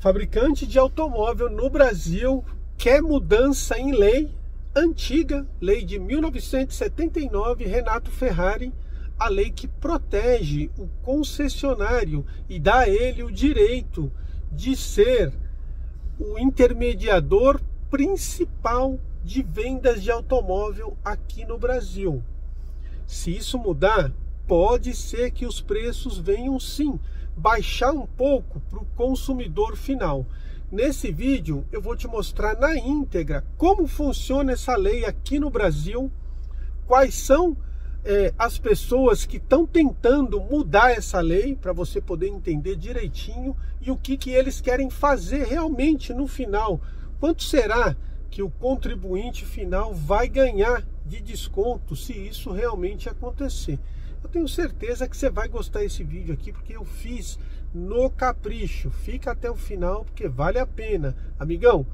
Fabricante de automóvel no Brasil quer mudança em lei antiga, lei de 1979, Renato Ferrari, a lei que protege o concessionário e dá a ele o direito de ser o intermediador principal de vendas de automóvel aqui no Brasil. Se isso mudar, pode ser que os preços venham sim baixar um pouco para o consumidor final. Nesse vídeo eu vou te mostrar na íntegra como funciona essa lei aqui no Brasil, quais são é, as pessoas que estão tentando mudar essa lei para você poder entender direitinho e o que, que eles querem fazer realmente no final. Quanto será que o contribuinte final vai ganhar de desconto se isso realmente acontecer? Eu tenho certeza que você vai gostar desse vídeo aqui porque eu fiz no capricho. Fica até o final porque vale a pena. Amigão,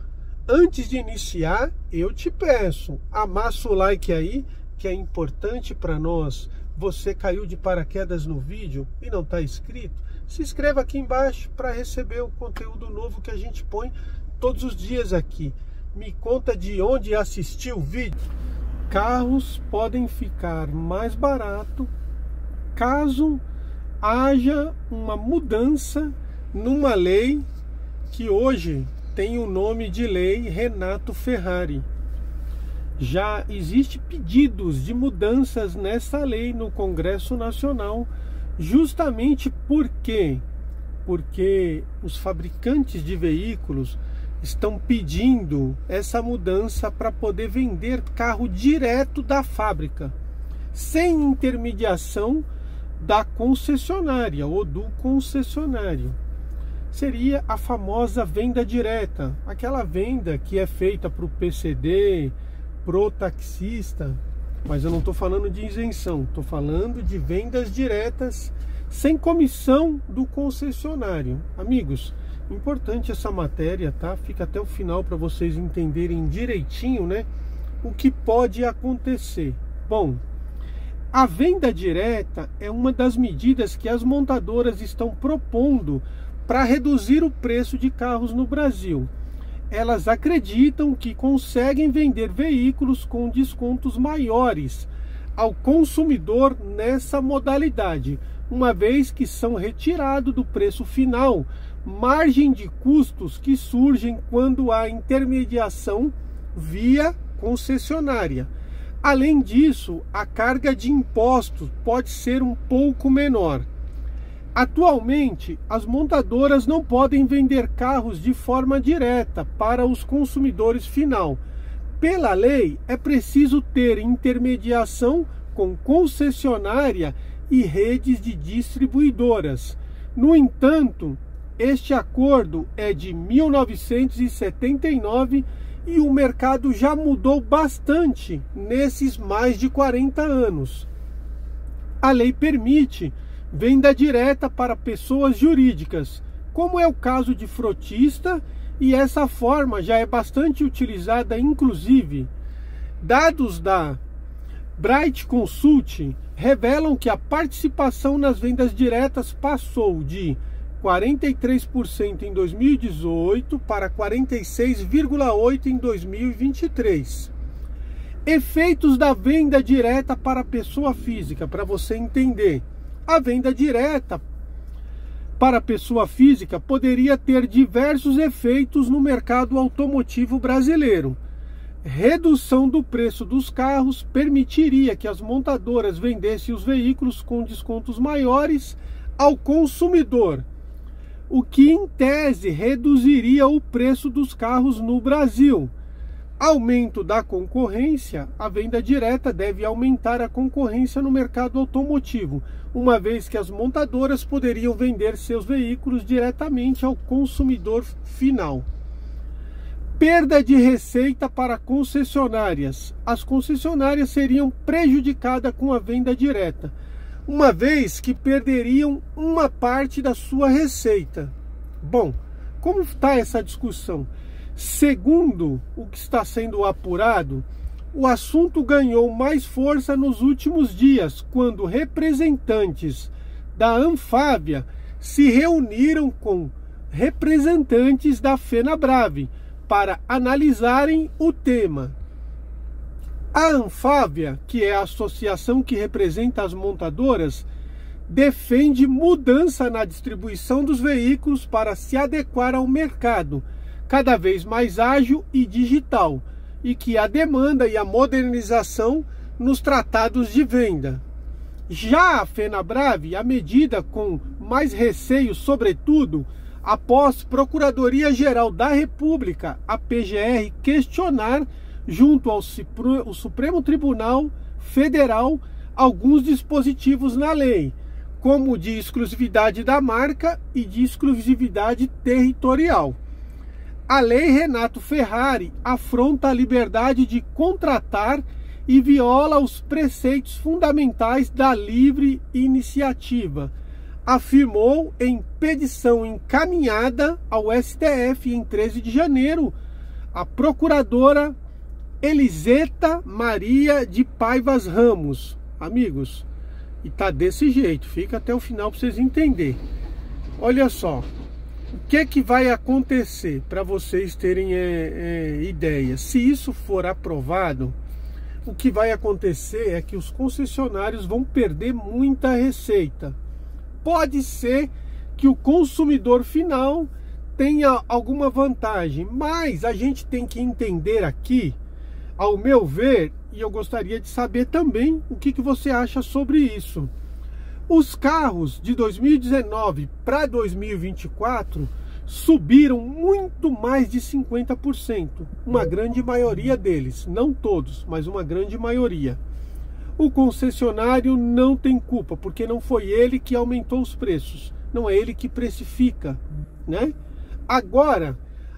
antes de iniciar, eu te peço, amassa o like aí, que é importante para nós. Você caiu de paraquedas no vídeo e não está inscrito? Se inscreva aqui embaixo para receber o conteúdo novo que a gente põe todos os dias aqui. Me conta de onde assistiu o vídeo. Carros podem ficar mais barato caso haja uma mudança numa lei que hoje tem o nome de lei Renato Ferrari. Já existe pedidos de mudanças nessa lei no Congresso Nacional, justamente porque porque os fabricantes de veículos estão pedindo essa mudança para poder vender carro direto da fábrica, sem intermediação da concessionária ou do concessionário. Seria a famosa venda direta, aquela venda que é feita para o PCD, pro taxista, mas eu não estou falando de isenção, estou falando de vendas diretas sem comissão do concessionário. Amigos, importante essa matéria, tá? Fica até o final para vocês entenderem direitinho, né? O que pode acontecer. Bom, a venda direta é uma das medidas que as montadoras estão propondo para reduzir o preço de carros no Brasil. Elas acreditam que conseguem vender veículos com descontos maiores ao consumidor nessa modalidade, uma vez que são retirados do preço final margem de custos que surgem quando há intermediação via concessionária. Além disso, a carga de impostos pode ser um pouco menor. Atualmente, as montadoras não podem vender carros de forma direta para os consumidores final. Pela lei, é preciso ter intermediação com concessionária e redes de distribuidoras. No entanto, este acordo é de 1979 e o mercado já mudou bastante nesses mais de 40 anos. A lei permite venda direta para pessoas jurídicas, como é o caso de frotista, e essa forma já é bastante utilizada, inclusive. Dados da Bright Consult revelam que a participação nas vendas diretas passou de 43% em 2018 para 46,8% em 2023. Efeitos da venda direta para pessoa física, para você entender. A venda direta para pessoa física poderia ter diversos efeitos no mercado automotivo brasileiro. Redução do preço dos carros permitiria que as montadoras vendessem os veículos com descontos maiores ao consumidor o que em tese reduziria o preço dos carros no Brasil. Aumento da concorrência, a venda direta deve aumentar a concorrência no mercado automotivo, uma vez que as montadoras poderiam vender seus veículos diretamente ao consumidor final. Perda de receita para concessionárias. As concessionárias seriam prejudicadas com a venda direta uma vez que perderiam uma parte da sua receita. Bom, como está essa discussão? Segundo o que está sendo apurado, o assunto ganhou mais força nos últimos dias, quando representantes da Anfávia se reuniram com representantes da FenaBrave para analisarem o tema. A Anfávia, que é a associação que representa as montadoras, defende mudança na distribuição dos veículos para se adequar ao mercado, cada vez mais ágil e digital, e que a demanda e a modernização nos tratados de venda. Já a FenaBrave, a medida com mais receio, sobretudo, após Procuradoria-Geral da República, a PGR, questionar, junto ao Supremo Tribunal Federal, alguns dispositivos na lei, como de exclusividade da marca e de exclusividade territorial. A lei Renato Ferrari afronta a liberdade de contratar e viola os preceitos fundamentais da livre iniciativa, afirmou em petição encaminhada ao STF em 13 de janeiro a procuradora Eliseta Maria de Paivas Ramos. Amigos, e tá desse jeito, fica até o final para vocês entenderem. Olha só, o que é que vai acontecer para vocês terem é, é, ideia? Se isso for aprovado, o que vai acontecer é que os concessionários vão perder muita receita. Pode ser que o consumidor final tenha alguma vantagem, mas a gente tem que entender aqui, ao meu ver, e eu gostaria de saber também o que, que você acha sobre isso. Os carros de 2019 para 2024 subiram muito mais de 50%. Uma grande maioria deles, não todos, mas uma grande maioria. O concessionário não tem culpa, porque não foi ele que aumentou os preços, não é ele que precifica, né? Agora,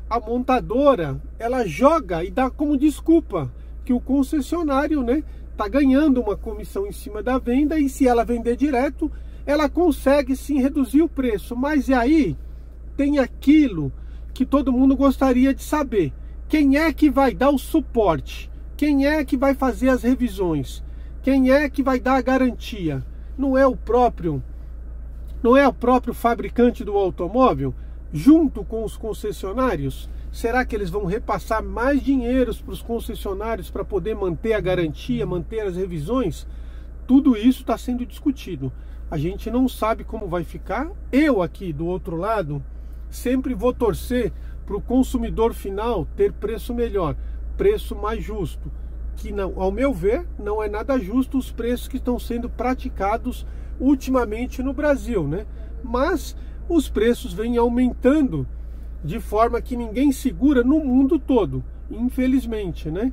a montadora, ela joga e dá como desculpa que o concessionário, né, tá ganhando uma comissão em cima da venda e se ela vender direto, ela consegue sim reduzir o preço. Mas e aí? tem aquilo que todo mundo gostaria de saber. Quem é que vai dar o suporte? Quem é que vai fazer as revisões? Quem é que vai dar a garantia? Não é o próprio não é o próprio fabricante do automóvel junto com os concessionários? Será que eles vão repassar mais dinheiro para os concessionários para poder manter a garantia, manter as revisões? Tudo isso está sendo discutido. A gente não sabe como vai ficar. Eu aqui do outro lado sempre vou torcer para o consumidor final ter preço melhor, preço mais justo. Que, não, ao meu ver, não é nada justo os preços que estão sendo praticados ultimamente no Brasil, né? Mas os preços vêm aumentando de forma que ninguém segura no mundo todo, infelizmente, né?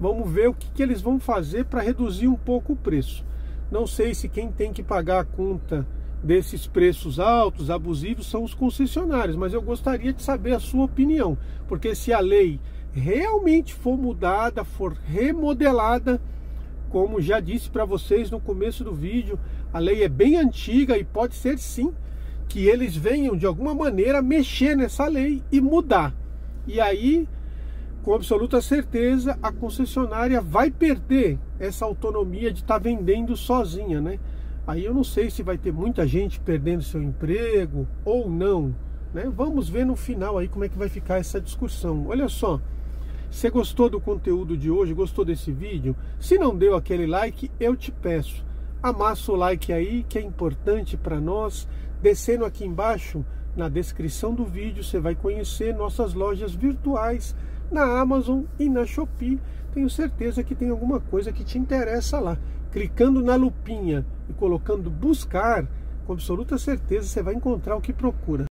Vamos ver o que, que eles vão fazer para reduzir um pouco o preço. Não sei se quem tem que pagar a conta desses preços altos, abusivos, são os concessionários. Mas eu gostaria de saber a sua opinião, porque se a lei realmente for mudada, for remodelada, como já disse para vocês no começo do vídeo, a lei é bem antiga e pode ser sim que eles venham de alguma maneira mexer nessa lei e mudar. E aí, com absoluta certeza, a concessionária vai perder essa autonomia de estar tá vendendo sozinha, né? Aí eu não sei se vai ter muita gente perdendo seu emprego ou não. Né? Vamos ver no final aí como é que vai ficar essa discussão. Olha só, você gostou do conteúdo de hoje, gostou desse vídeo? Se não deu aquele like, eu te peço, amassa o like aí que é importante para nós. Descendo aqui embaixo, na descrição do vídeo, você vai conhecer nossas lojas virtuais na Amazon e na Shopee. Tenho certeza que tem alguma coisa que te interessa lá clicando na lupinha e colocando buscar, com absoluta certeza você vai encontrar o que procura.